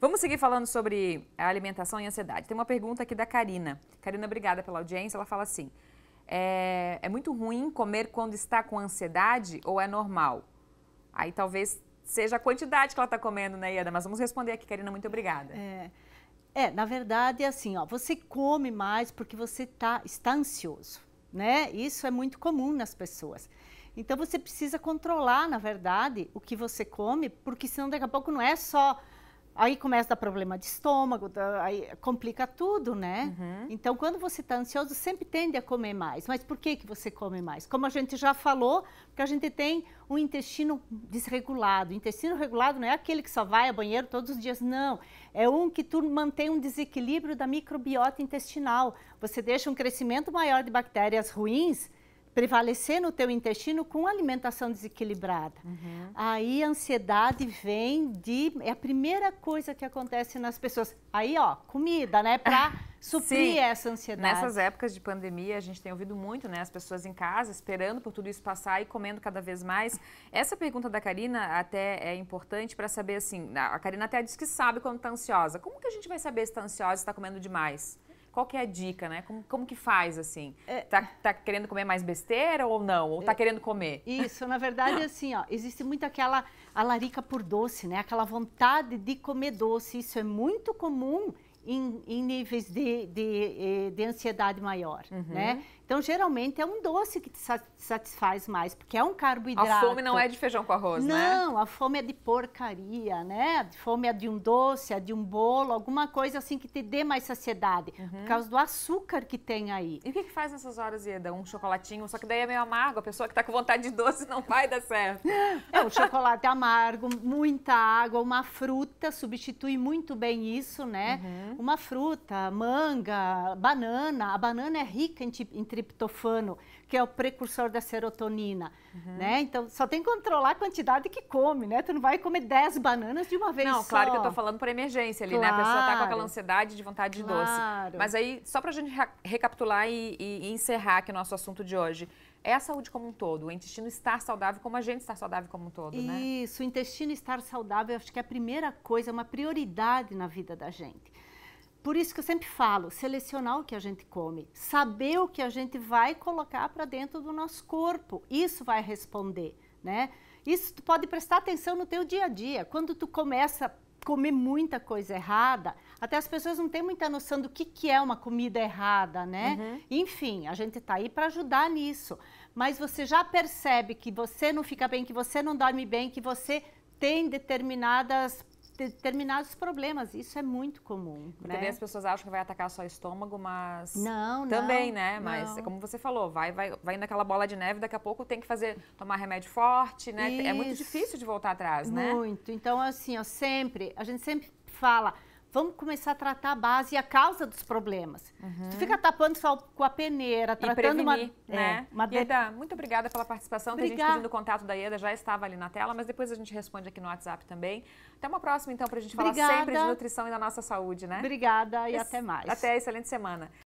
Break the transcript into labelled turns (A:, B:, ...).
A: Vamos seguir falando sobre a alimentação e ansiedade. Tem uma pergunta aqui da Karina. Karina, obrigada pela audiência. Ela fala assim: é, é muito ruim comer quando está com ansiedade ou é normal? Aí talvez seja a quantidade que ela está comendo, né, Ieda? Mas vamos responder aqui, Karina. Muito obrigada.
B: É. É, na verdade é assim, ó, você come mais porque você tá, está ansioso, né? Isso é muito comum nas pessoas. Então você precisa controlar, na verdade, o que você come, porque senão daqui a pouco não é só Aí começa a dar problema de estômago, aí complica tudo, né? Uhum. Então, quando você está ansioso, sempre tende a comer mais. Mas por que, que você come mais? Como a gente já falou, porque a gente tem um intestino desregulado. O intestino regulado não é aquele que só vai ao banheiro todos os dias, não. É um que tu mantém um desequilíbrio da microbiota intestinal. Você deixa um crescimento maior de bactérias ruins prevalecer no teu intestino com alimentação desequilibrada. Uhum. Aí a ansiedade vem de é a primeira coisa que acontece nas pessoas. Aí, ó, comida, né, para suprir Sim. essa ansiedade.
A: Nessas épocas de pandemia, a gente tem ouvido muito, né, as pessoas em casa esperando por tudo isso passar e comendo cada vez mais. Essa pergunta da Karina até é importante para saber assim, a Karina até diz que sabe quando está ansiosa. Como que a gente vai saber se está ansiosa, se está comendo demais? Qual que é a dica, né? Como, como que faz, assim? É... Tá, tá querendo comer mais besteira ou não? Ou tá é... querendo comer?
B: Isso, na verdade, assim, ó, existe muito aquela alarica por doce, né? Aquela vontade de comer doce. Isso é muito comum em, em níveis de, de, eh, de, ansiedade maior, uhum. né? Então, geralmente é um doce que te satisfaz mais, porque é um carboidrato.
A: A fome não é de feijão com arroz,
B: não,
A: né?
B: Não, a fome é de porcaria, né? A fome é de um doce, é de um bolo, alguma coisa assim que te dê mais saciedade, uhum. por causa do açúcar que tem aí.
A: E o que, que faz nessas horas, Ieda? Um chocolatinho, só que daí é meio amargo, a pessoa que está com vontade de doce não vai dar certo.
B: É, o chocolate amargo, muita água, uma fruta substitui muito bem isso, né? Uhum. Uma fruta, manga, banana. A banana é rica em, em triptofano, que é o precursor da serotonina, uhum. né? Então, só tem que controlar a quantidade que come, né? Tu não vai comer 10 bananas de uma vez
A: não,
B: só.
A: Não, claro que eu tô falando por emergência ali, claro. né? A pessoa tá com aquela ansiedade de vontade de claro. doce. Mas aí, só pra gente recapitular e, e, e encerrar aqui o nosso assunto de hoje, é a saúde como um todo, o intestino estar saudável, como a gente está saudável como um todo,
B: né? Isso, o intestino estar saudável, acho que é a primeira coisa, é uma prioridade na vida da gente. Por isso que eu sempre falo, selecionar o que a gente come, saber o que a gente vai colocar para dentro do nosso corpo, isso vai responder, né? Isso tu pode prestar atenção no teu dia a dia. Quando tu começa a comer muita coisa errada, até as pessoas não têm muita noção do que, que é uma comida errada, né? Uhum. Enfim, a gente está aí para ajudar nisso. Mas você já percebe que você não fica bem, que você não dorme bem, que você tem determinadas determinados problemas. Isso é muito comum.
A: Porque
B: né?
A: as pessoas acham que vai atacar só o estômago, mas.
B: Não, não.
A: Também, né? Mas é como você falou, vai, vai, vai indo aquela bola de neve, daqui a pouco tem que fazer, tomar remédio forte, né? Isso. É muito difícil de voltar atrás,
B: né? Muito. Então, assim, ó, sempre, a gente sempre fala vamos começar a tratar a base e a causa dos problemas. Uhum. Tu fica tapando só com a peneira, tratando prevenir,
A: uma, né? É, uma Ieda, muito obrigada pela participação. Obrigada. Tem gente pedindo o contato da Ieda, já estava ali na tela, mas depois a gente responde aqui no WhatsApp também. Até uma próxima, então, para a gente falar sempre de nutrição e da nossa saúde, né?
B: Obrigada e até mais.
A: Até, excelente semana.